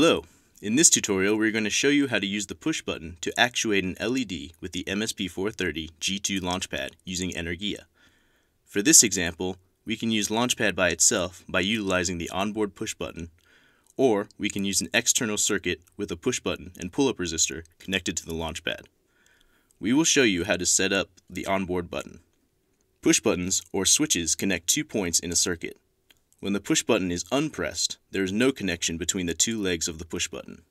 Hello. In this tutorial, we're going to show you how to use the push button to actuate an LED with the MSP430 G2 Launchpad using Energia. For this example, we can use Launchpad by itself by utilizing the onboard push button, or we can use an external circuit with a push button and pull-up resistor connected to the Launchpad. We will show you how to set up the onboard button. Push buttons, or switches, connect two points in a circuit. When the push button is unpressed, there is no connection between the two legs of the push button.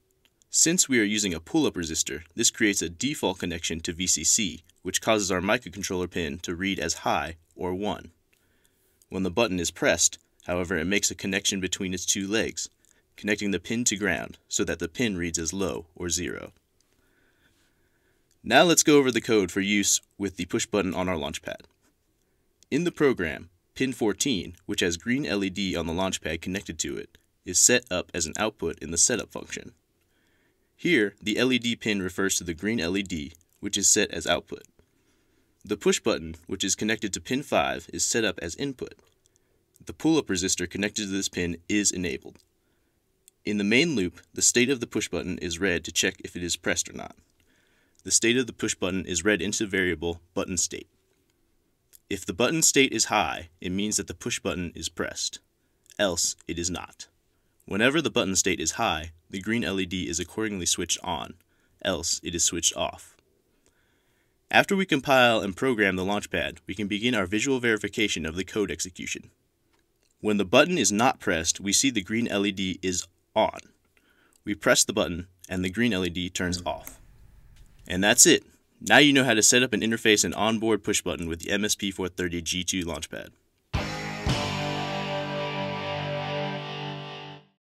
Since we are using a pull-up resistor, this creates a default connection to VCC, which causes our microcontroller pin to read as high or 1. When the button is pressed, however, it makes a connection between its two legs, connecting the pin to ground so that the pin reads as low or 0. Now let's go over the code for use with the push button on our launchpad. In the program, Pin 14, which has green LED on the launchpad connected to it, is set up as an output in the setup function. Here, the LED pin refers to the green LED, which is set as output. The push button, which is connected to pin 5, is set up as input. The pull-up resistor connected to this pin is enabled. In the main loop, the state of the push button is read to check if it is pressed or not. The state of the push button is read into the variable button state. If the button state is high, it means that the push button is pressed, else it is not. Whenever the button state is high, the green LED is accordingly switched on, else it is switched off. After we compile and program the Launchpad, we can begin our visual verification of the code execution. When the button is not pressed, we see the green LED is on. We press the button, and the green LED turns off. And that's it. Now you know how to set up an interface and onboard push button with the MSP430 G2 Launchpad.